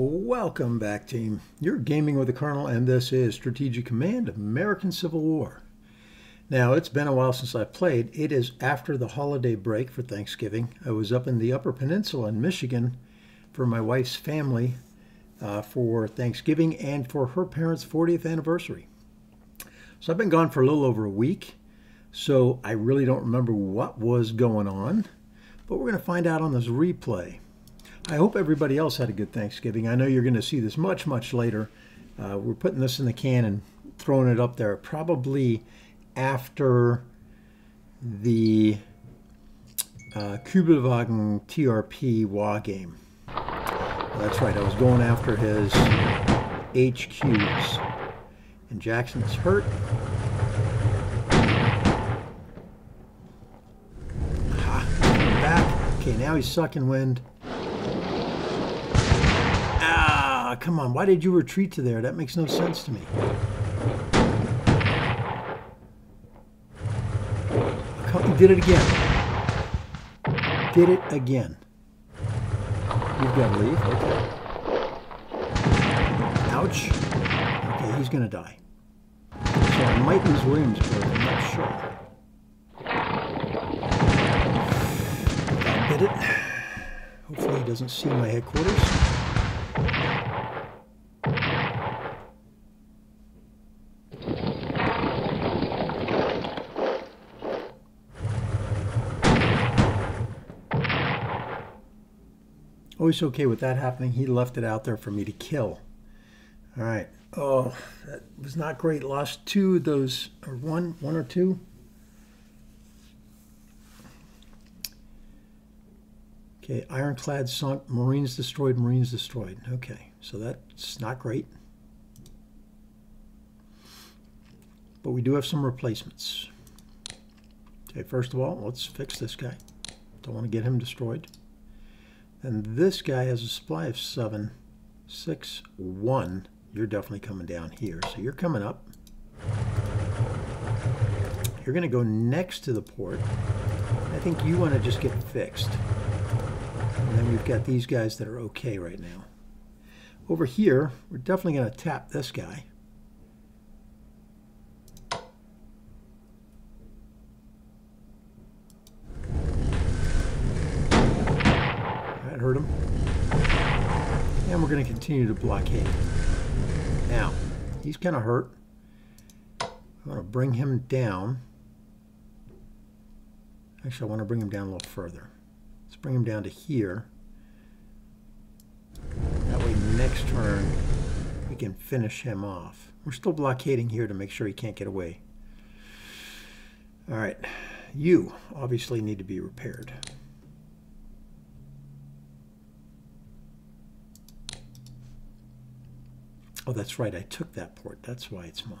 Welcome back, team. You're gaming with the Colonel, and this is Strategic Command American Civil War. Now, it's been a while since I played. It is after the holiday break for Thanksgiving. I was up in the Upper Peninsula in Michigan for my wife's family uh, for Thanksgiving and for her parents' 40th anniversary. So I've been gone for a little over a week, so I really don't remember what was going on, but we're going to find out on this replay. I hope everybody else had a good Thanksgiving. I know you're going to see this much, much later. Uh, we're putting this in the can and throwing it up there probably after the uh, Kübelwagen TRP WA game. That's right, I was going after his HQs. And Jackson is hurt. Ah, back. Okay, now he's sucking wind. Come on. Why did you retreat to there? That makes no sense to me. He did it again. Did it again. You've got to leave. Okay. Ouch. Okay, he's going to die. So I might lose Williams, but I'm not sure. I did it. Hopefully he doesn't see my headquarters. Always okay with that happening. He left it out there for me to kill. All right. Oh, that was not great. Lost two of those, or one, one or two. Okay, ironclad sunk, Marines destroyed, Marines destroyed. Okay, so that's not great. But we do have some replacements. Okay, first of all, let's fix this guy. Don't want to get him destroyed. And this guy has a supply of seven, six, one. You're definitely coming down here. So you're coming up. You're going to go next to the port. I think you want to just get fixed. And then we've got these guys that are okay right now. Over here, we're definitely going to tap this guy. Hurt him. And we're going to continue to blockade. Now, he's kind of hurt. I want to bring him down. Actually, I want to bring him down a little further. Let's bring him down to here. That way, next turn, we can finish him off. We're still blockading here to make sure he can't get away. All right, you obviously need to be repaired. Oh, that's right. I took that port. That's why it's mine.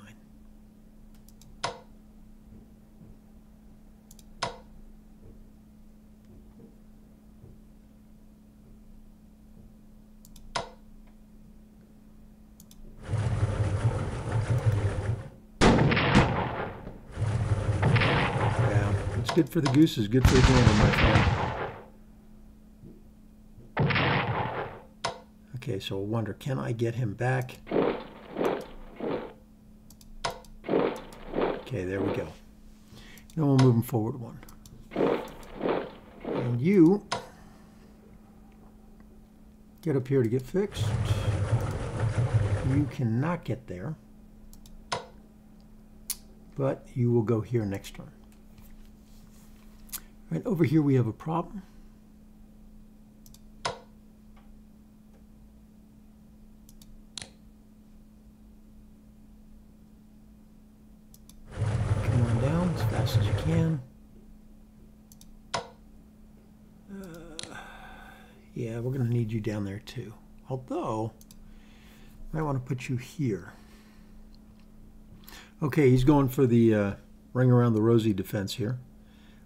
Yeah, it's good for the goose gooses, good for the gander, my friend. Okay, so I wonder, can I get him back? Okay, there we go. Now we'll move him forward one. And you get up here to get fixed. You cannot get there, but you will go here next turn. Right over here we have a problem. as you can. Uh, yeah, we're going to need you down there too. Although, I want to put you here. Okay, he's going for the uh, ring around the rosy defense here.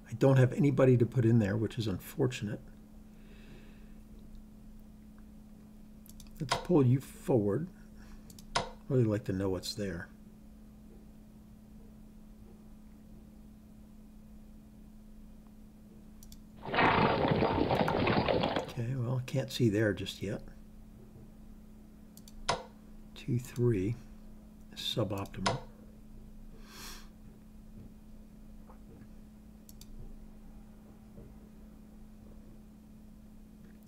I don't have anybody to put in there, which is unfortunate. Let's pull you forward. Really like to know what's there. Can't see there just yet. two, three is suboptimal.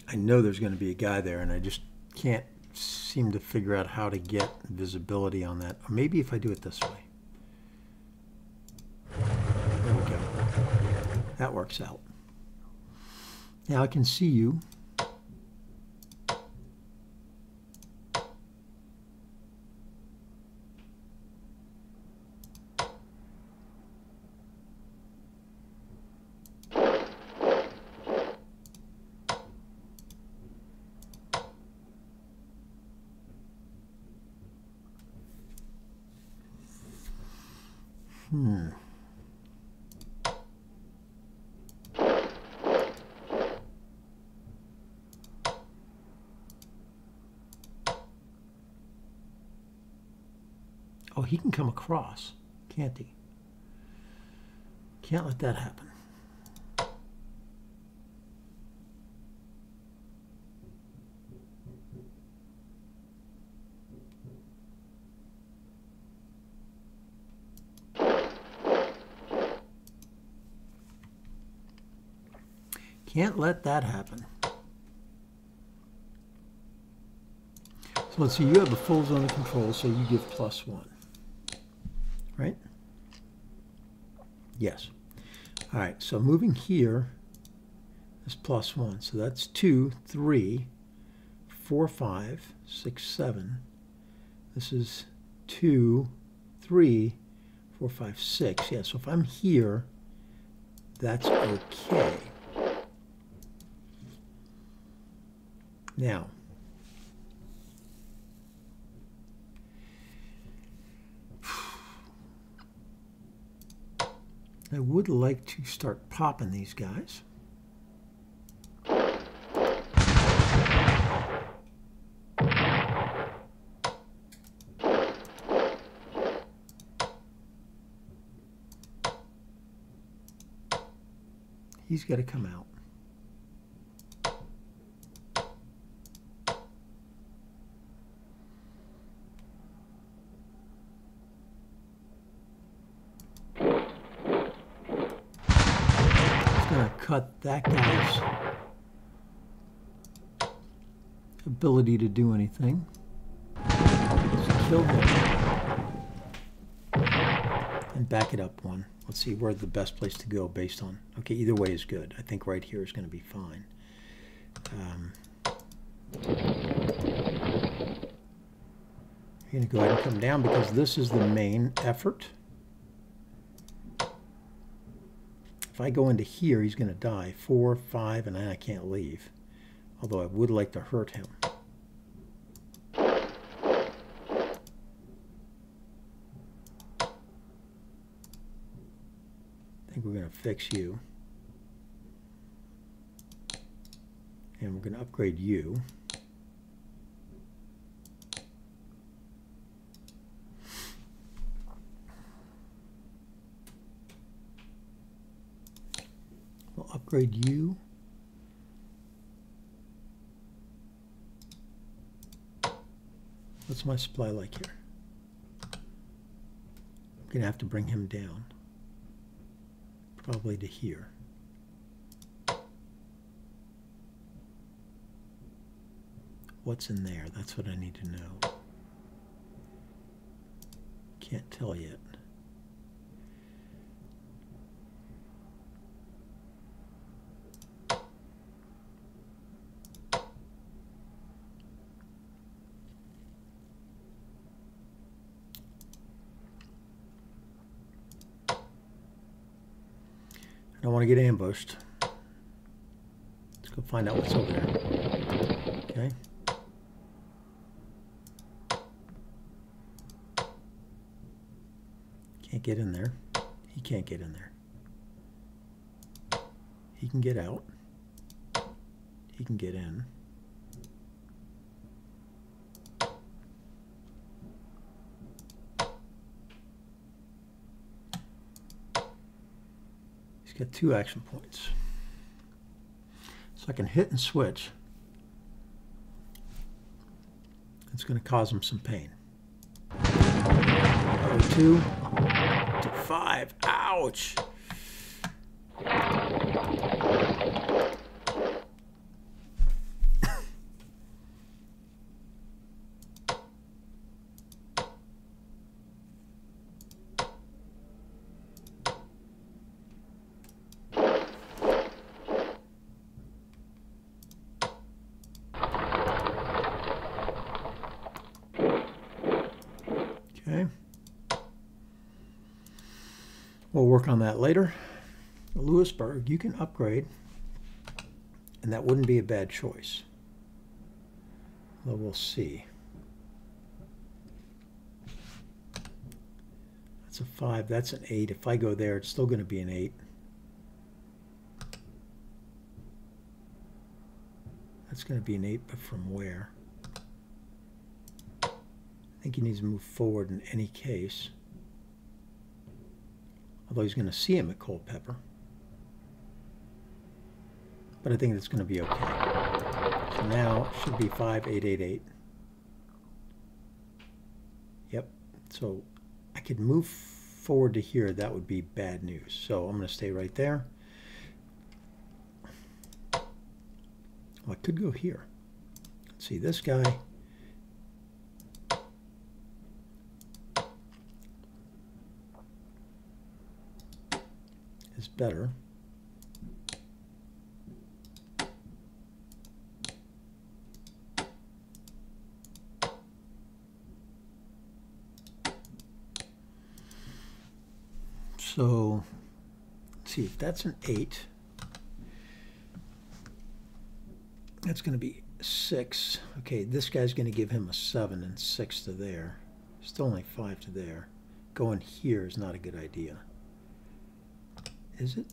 I know there's going to be a guy there, and I just can't seem to figure out how to get visibility on that. Or maybe if I do it this way. There we go. That works out. Now I can see you. Hmm. Oh, he can come across, can't he? Can't let that happen. Can't let that happen. So let's see, you have a full zone of control, so you give plus one. Right? Yes. All right, so moving here is plus one. So that's two, three, four, five, six, seven. This is two, three, four, five, six. Yeah, so if I'm here, that's okay. Now, I would like to start popping these guys. He's got to come out. cut that guy's ability to do anything. Just kill him. And back it up one. Let's see where the best place to go based on. Okay, either way is good. I think right here is going to be fine. Um, you're going to go ahead and come down because this is the main effort. If I go into here, he's going to die. Four, five, and I can't leave. Although I would like to hurt him. I think we're going to fix you. And we're going to upgrade you. Upgrade you. What's my supply like here? I'm going to have to bring him down. Probably to here. What's in there? That's what I need to know. Can't tell yet. Don't to get ambushed. Let's go find out what's over there. Okay. Can't get in there. He can't get in there. He can get out. He can get in. He's got two action points. So I can hit and switch. It's going to cause him some pain. Two, to five. Ouch! We'll work on that later. Louisburg, you can upgrade, and that wouldn't be a bad choice. Well, we'll see. That's a 5, that's an 8. If I go there, it's still going to be an 8. That's going to be an 8, but from where? I think he needs to move forward in any case. Although he's going to see him at Culpeper. But I think it's going to be okay. So now it should be 5888. Yep. So I could move forward to here. That would be bad news. So I'm going to stay right there. Well, I could go here. Let's see, this guy better. So, let's see if that's an 8. That's going to be 6. Okay, this guy's going to give him a 7 and 6 to there. Still only 5 to there. Going here is not a good idea. Is it?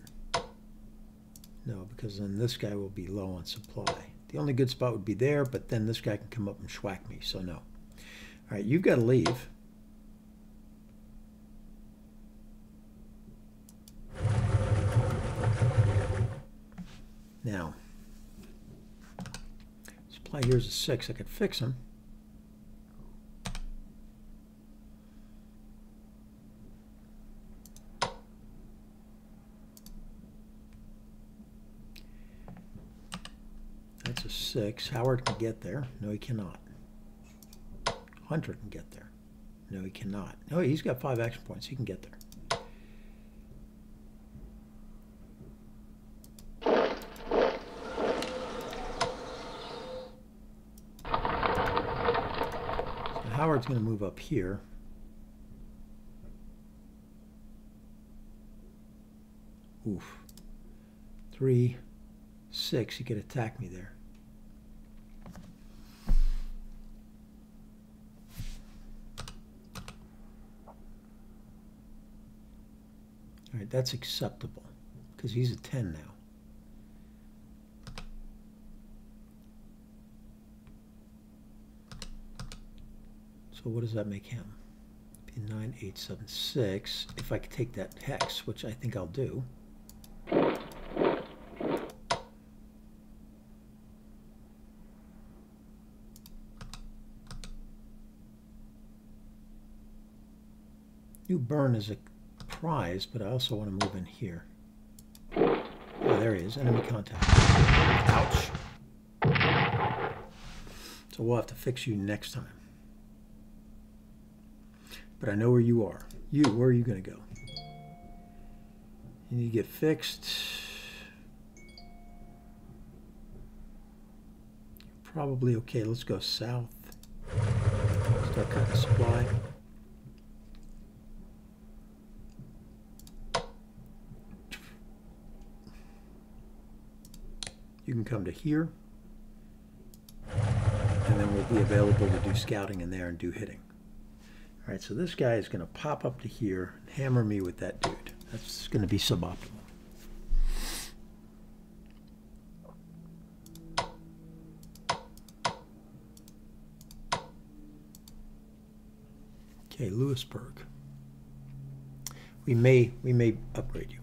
No, because then this guy will be low on supply. The only good spot would be there, but then this guy can come up and schwack me, so no. All right, you've got to leave. Now, supply here's a 6. I could fix him. 6. Howard can get there. No, he cannot. Hunter can get there. No, he cannot. No, he's got 5 action points. He can get there. So Howard's going to move up here. Oof. Three, six, he could attack me there. That's acceptable because he's a 10 now. So what does that make him? Be 9876. If I could take that hex, which I think I'll do. You burn as a prize, but I also want to move in here. Oh, there he is. Enemy contact. Ouch. So we'll have to fix you next time. But I know where you are. You, where are you going to go? You need to get fixed. Probably okay. Let's go south. Start cutting supply. You can come to here. And then we'll be available to do scouting in there and do hitting. All right, so this guy is going to pop up to here and hammer me with that dude. That's going to be suboptimal. Okay, Louisburg. We may we may upgrade you.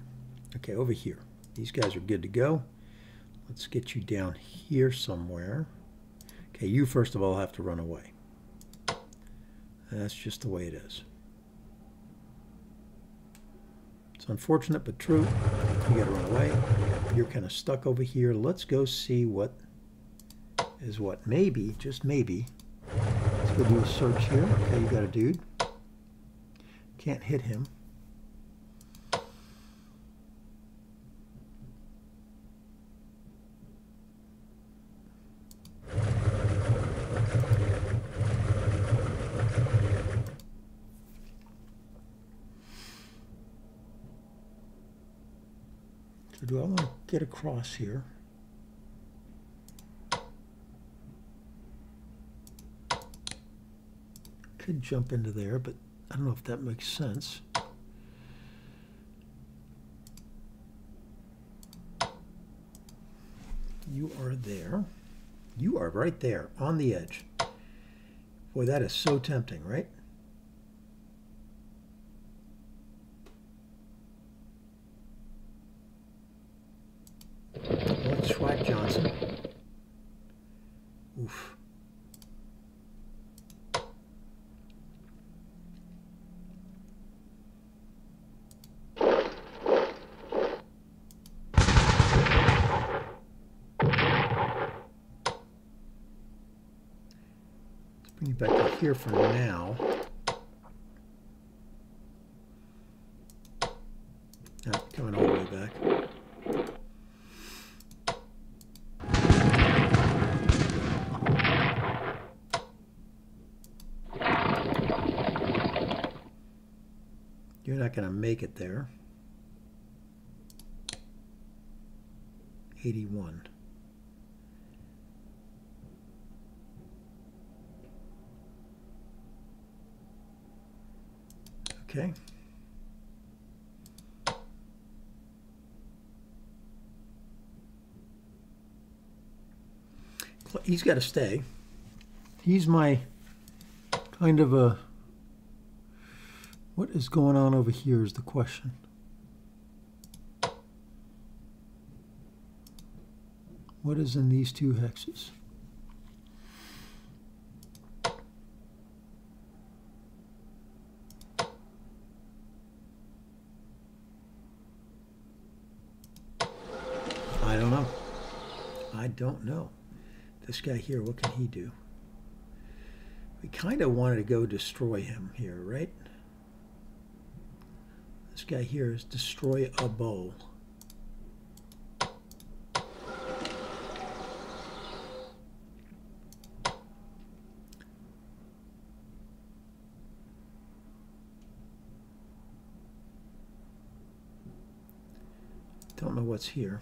Okay, over here. These guys are good to go. Let's get you down here somewhere. Okay, you first of all have to run away. That's just the way it is. It's unfortunate but true. You gotta run away. You're kind of stuck over here. Let's go see what is what. Maybe, just maybe. Let's go do a search here. Okay, you got a dude. Can't hit him. So do I want to get across here? Could jump into there, but I don't know if that makes sense. You are there. You are right there on the edge. Boy, that is so tempting, right? Let's Schwack Johnson. Oof. Bring you back to here for now. Not coming all the way back. You're not going to make it there. 81. Okay. He's got to stay. He's my kind of a. What is going on over here is the question. What is in these two hexes? I don't know. I don't know. This guy here, what can he do? We kind of wanted to go destroy him here, right? This guy here is destroy a bow. Don't know what's here.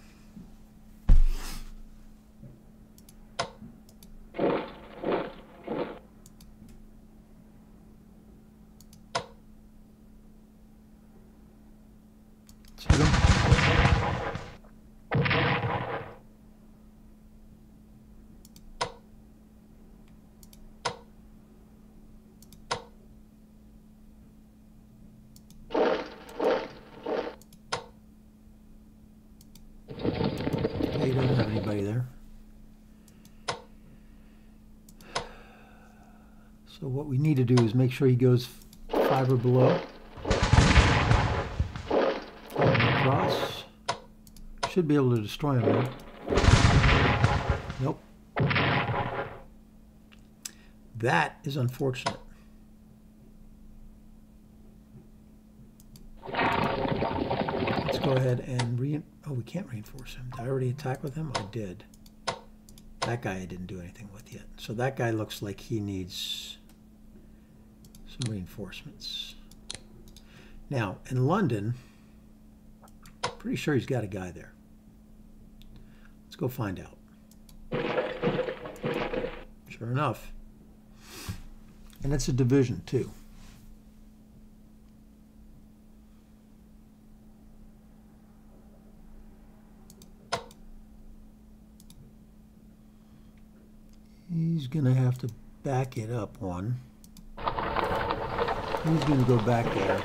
Let's hit him. Yeah, he doesn't have anybody there. So what we need to do is make sure he goes five or below. Across. Should be able to destroy him. Nope. That is unfortunate. Let's go ahead and re. Oh, we can't reinforce him. Did I already attack with him? I did. That guy I didn't do anything with yet. So that guy looks like he needs some reinforcements. Now, in London, pretty sure he's got a guy there. Let's go find out. Sure enough. And it's a division, too. He's going to have to back it up one. He's going to go back there,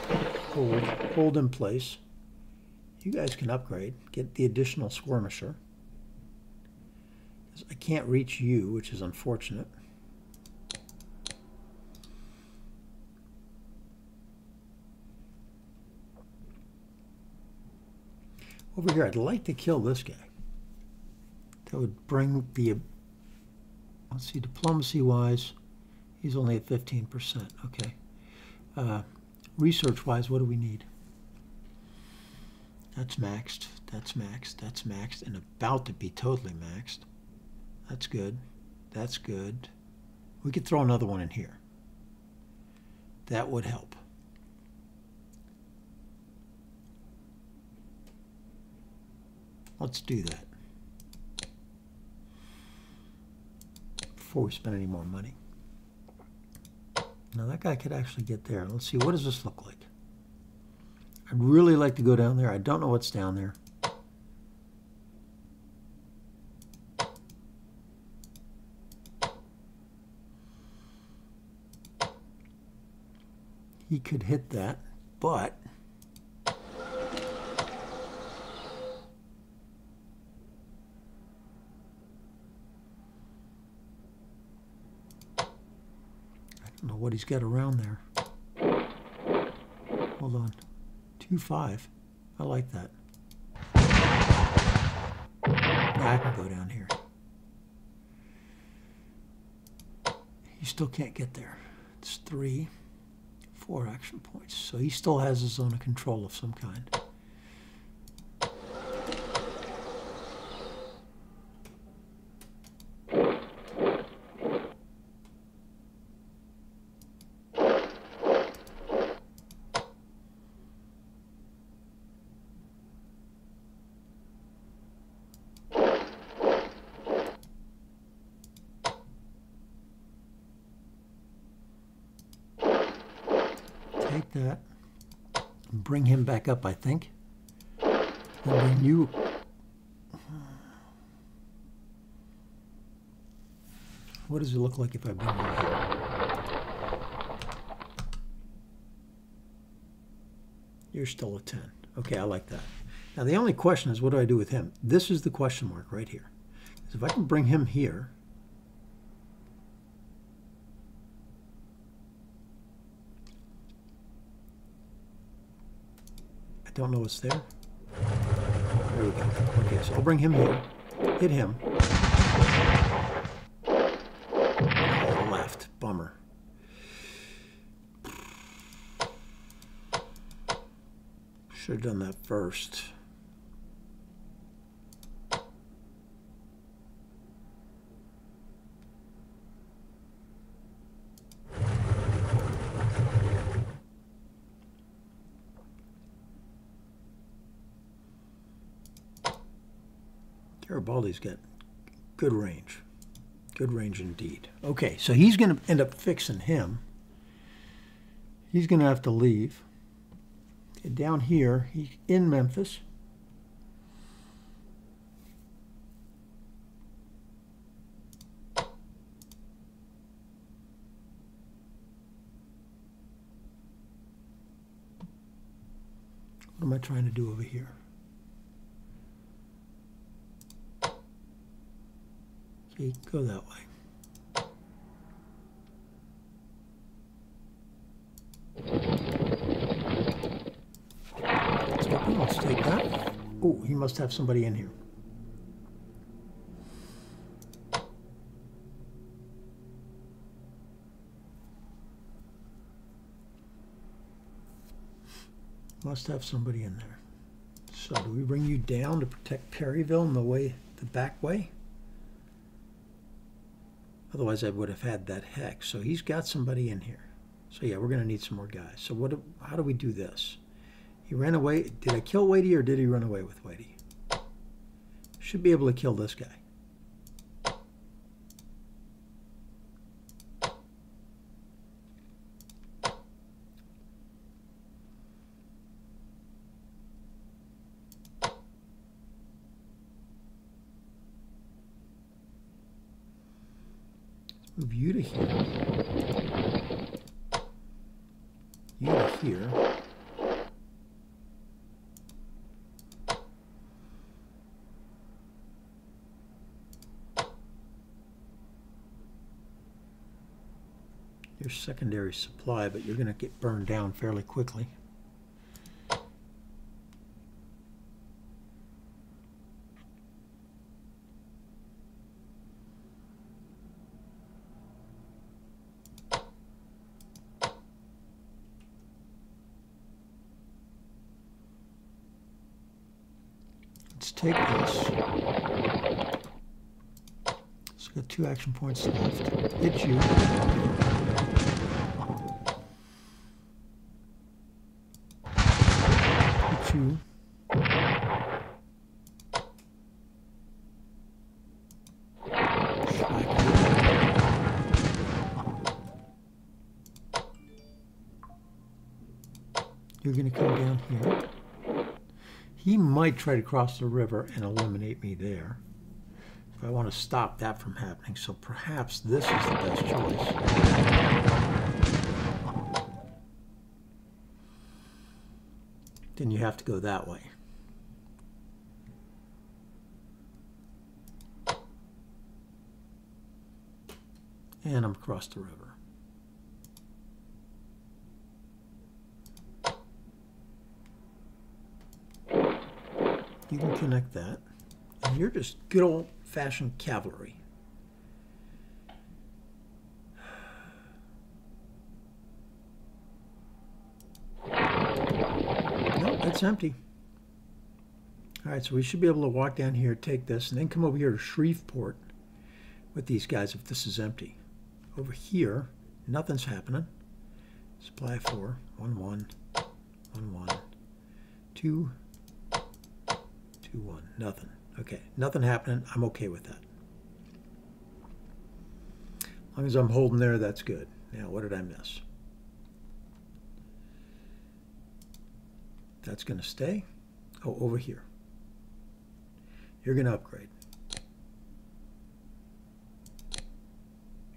hold, hold in place. You guys can upgrade, get the additional skirmisher. I can't reach you, which is unfortunate. Over here, I'd like to kill this guy. That would bring the, let's see, diplomacy-wise, he's only at 15%. Okay. Uh, Research-wise, what do we need? That's maxed, that's maxed, that's maxed, and about to be totally maxed. That's good, that's good. We could throw another one in here. That would help. Let's do that. Before we spend any more money. Now that guy could actually get there. Let's see, what does this look like? I'd really like to go down there. I don't know what's down there. He could hit that, but know what he's got around there. Hold on. 2-5. I like that. I can go down here. He still can't get there. It's three, four action points. So he still has a zone of control of some kind. Take that bring him back up, I think. And then you... What does it look like if I bring him here? You're still a 10. Okay, I like that. Now the only question is, what do I do with him? This is the question mark right here. Because if I can bring him here, don't know what's there. There we go. Okay, so I'll bring him here. Hit him. Oh, left. Bummer. Should have done that first. Garibaldi's got good range. Good range indeed. Okay, so he's going to end up fixing him. He's going to have to leave. down here, he's in Memphis. What am I trying to do over here? Okay, go that way. Let's take that. Oh, he must have somebody in here. Must have somebody in there. So do we bring you down to protect Perryville in the way, the back way? Otherwise, I would have had that hex. So he's got somebody in here. So yeah, we're going to need some more guys. So what? Do, how do we do this? He ran away. Did I kill Whitey or did he run away with Whitey? Should be able to kill this guy. Move you to here. You to here. Your secondary supply, but you're going to get burned down fairly quickly. take this. So got two action points left. Hit you. Hit you. You're going to come down here. He might try to cross the river and eliminate me there. I want to stop that from happening, so perhaps this is the best choice. Then you have to go that way. And I'm across the river. You can connect that. And you're just good old-fashioned cavalry. Nope, it's empty. All right, so we should be able to walk down here, take this, and then come over here to Shreveport with these guys if this is empty. Over here, nothing's happening. Supply four, one, one, one, one, two, two, one, nothing. Okay, nothing happening. I'm okay with that. As long as I'm holding there, that's good. Now, what did I miss? That's going to stay. Oh, over here. You're going to upgrade.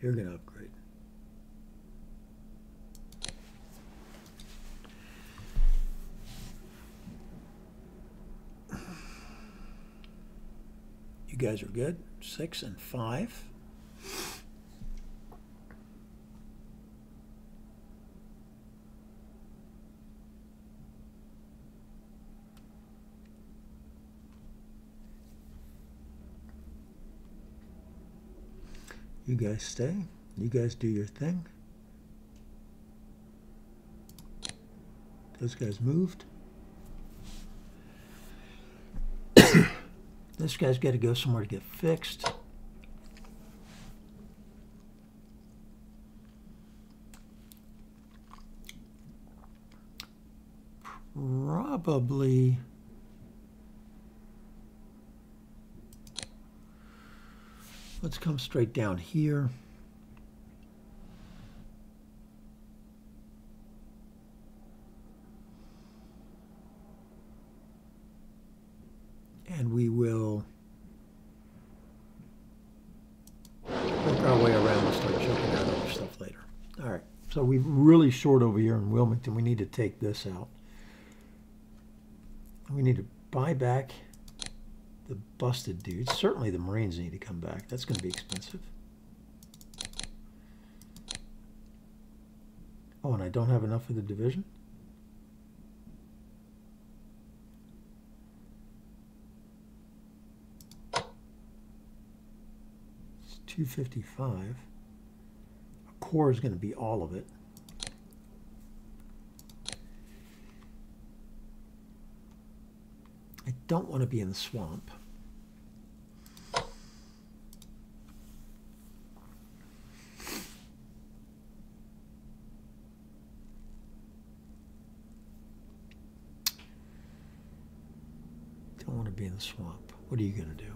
You're going to upgrade. Guys are good. Six and five. You guys stay. You guys do your thing. Those guys moved. This guy's got to go somewhere to get fixed. Probably. Let's come straight down here. And we will work our way around and start choking out other stuff later. All right, so we're really short over here in Wilmington. We need to take this out. We need to buy back the busted dudes. Certainly the Marines need to come back. That's going to be expensive. Oh, and I don't have enough for the division? It's 255. A corps is going to be all of it. Don't want to be in the swamp. Don't want to be in the swamp. What are you going to do?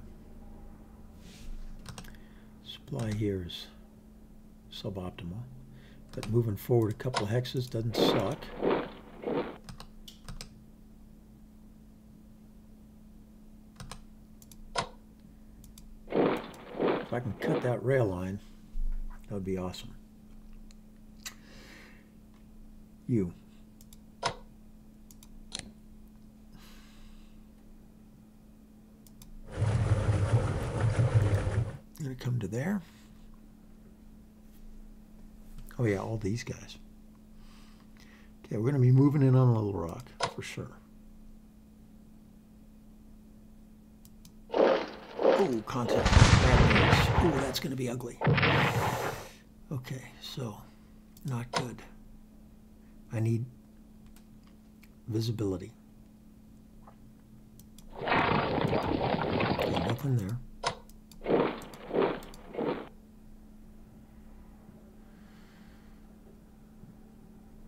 Supply here is suboptimal, but moving forward a couple hexes doesn't suck. If I can cut that rail line, that would be awesome. You. Gonna come to there. Oh yeah, all these guys. Okay, we're gonna be moving in on a Little Rock for sure. Oh, contact. Oh, that's going to be ugly. Okay, so not good. I need visibility. One there.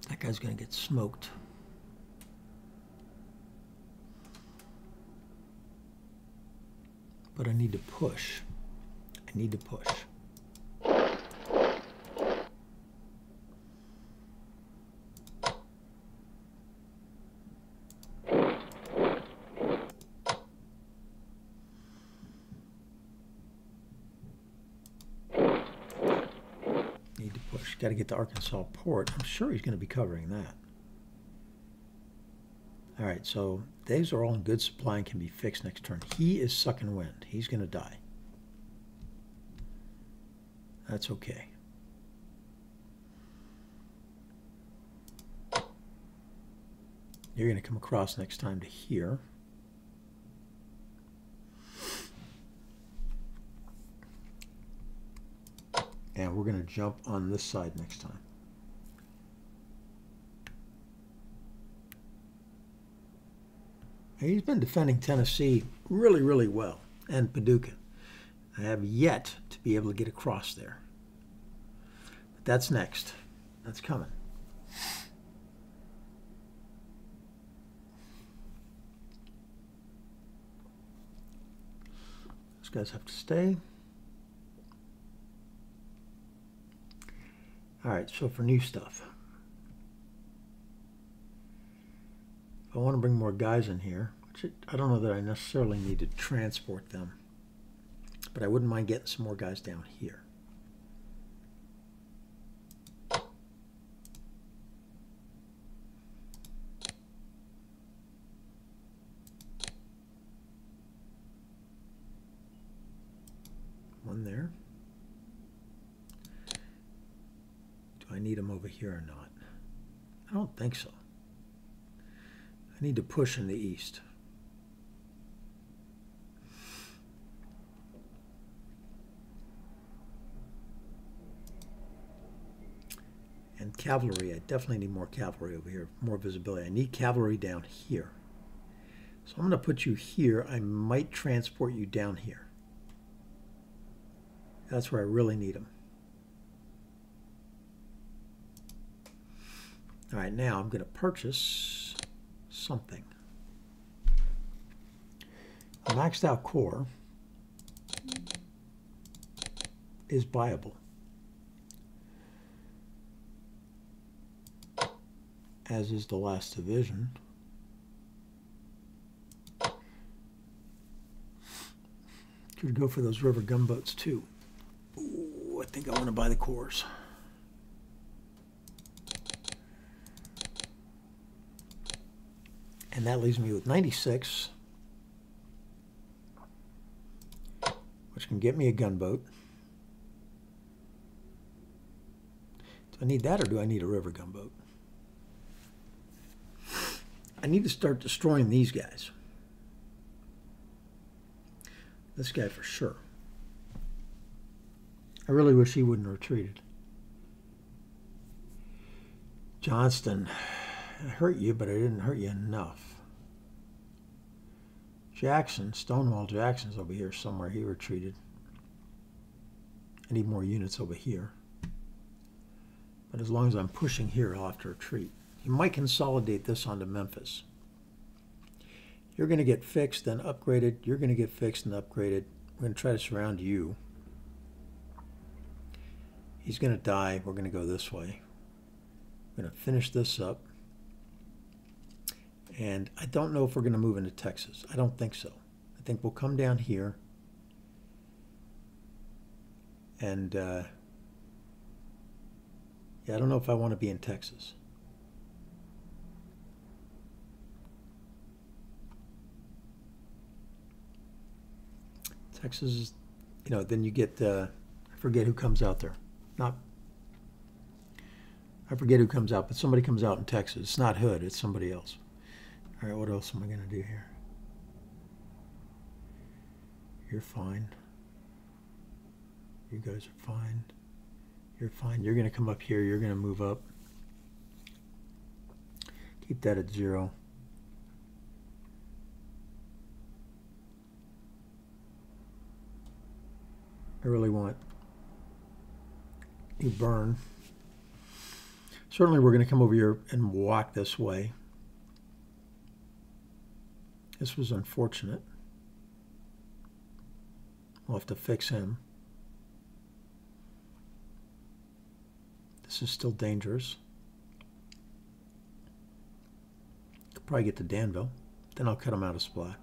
That guy's going to get smoked. But I need to push. I need to push. Need to push. Got to get to Arkansas Post. I'm sure he's going to be covering that. All right, so these are all in good supply and can be fixed next turn. He is sucking wind. He's going to die. That's okay. You're going to come across next time to here. And we're going to jump on this side next time. He's been defending Tennessee really, really well, and Paducah. I have yet to be able to get across there. But that's next. That's coming. These guys have to stay. All right, so for new stuff. If I want to bring more guys in here, which I don't know that I necessarily need to transport them, but I wouldn't mind getting some more guys down here. One there. Do I need them over here or not? I don't think so. I need to push in the east. And cavalry, I definitely need more cavalry over here, more visibility. I need cavalry down here. So I'm going to put you here. I might transport you down here. That's where I really need them. All right, now I'm going to purchase something. A maxed out corps is buyable. As is the last division. Could go for those river gunboats too. Ooh, I think I want to buy the corps. And that leaves me with 96, which can get me a gunboat. Do I need that or do I need a river gunboat? I need to start destroying these guys. This guy for sure. I really wish he wouldn't have retreated. Johnston. I hurt you, but I didn't hurt you enough. Jackson, Stonewall Jackson's over here somewhere. He retreated. I need more units over here. But as long as I'm pushing here, I'll have to retreat. You might consolidate this onto Memphis. You're going to get fixed, then upgraded. You're going to get fixed and upgraded. We're going to try to surround you. He's going to die. We're going to go this way. We're going to finish this up. And I don't know if we're going to move into Texas. I don't think so. I think we'll come down here. And uh, yeah, I don't know if I want to be in Texas. Texas is, you know, then you get, uh, I forget who comes out there. Not, I forget who comes out, but somebody comes out in Texas. It's not Hood, it's somebody else. All right, what else am I going to do here? You're fine. You guys are fine. You're fine. You're going to come up here. You're going to move up. Keep that at zero. I really want you burn. Certainly we're going to come over here and walk this way. This was unfortunate. We'll have to fix him. This is still dangerous. Could probably get to Danville. Then I'll cut him out of supply.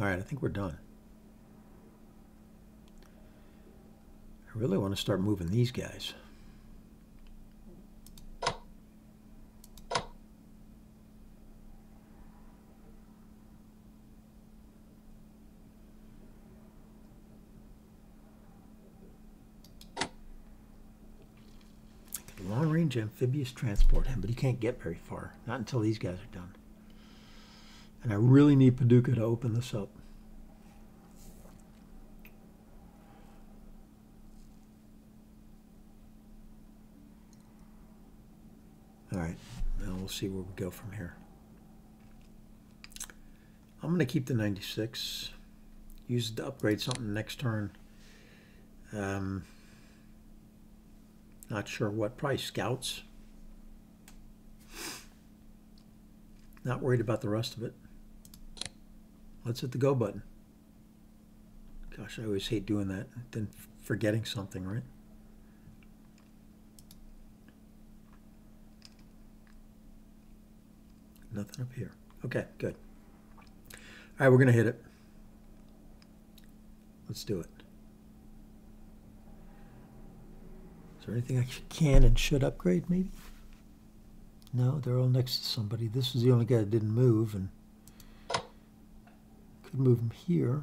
All right, I think we're done. I really want to start moving these guys. Amphibious transport him, but he can't get very far. Not until these guys are done. And I really need Paducah to open this up. All right, now we'll see where we go from here. I'm going to keep the 96. Use it to upgrade something next turn. Um, not sure what price. Scouts. Not worried about the rest of it. Let's hit the go button. Gosh, I always hate doing that. Then forgetting something, right? Nothing up here. Okay, good. All right, we're going to hit it. Let's do it. Is there anything I can and should upgrade, maybe? No, they're all next to somebody. This is the only guy that didn't move, and could move him here.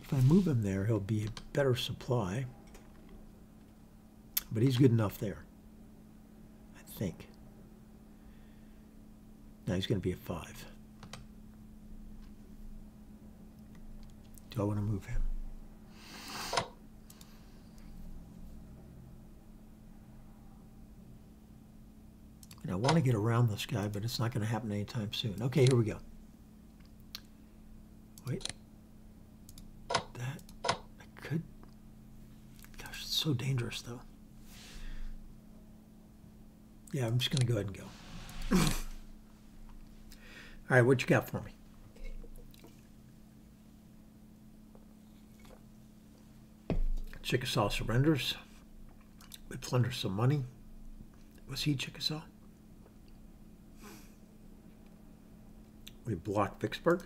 If I move him there, he'll be a better supply. But he's good enough there, I think. Now he's going to be a 5. Do I want to move him? And I want to get around this guy, but it's not going to happen anytime soon. Okay, here we go. Wait. That, I could. Gosh, it's so dangerous, though. Yeah, I'm just going to go ahead and go. All right, what you got for me? Chickasaw surrenders. We plunder some money. Was he Chickasaw? We block Vicksburg.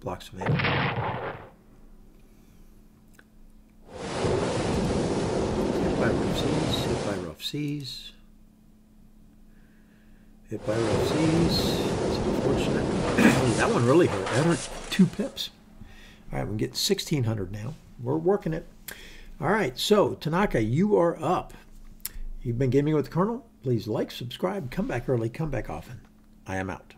Block Savannah. Hit by rough seas. Hit by rough seas. Hit by rough seas. It's unfortunate. that one really hurt. Two pips. All right, we get 1600 now. We're working it. All right, so Tanaka, you are up. You've been gaming with the Colonel. Please like, subscribe, come back early, come back often. I am out.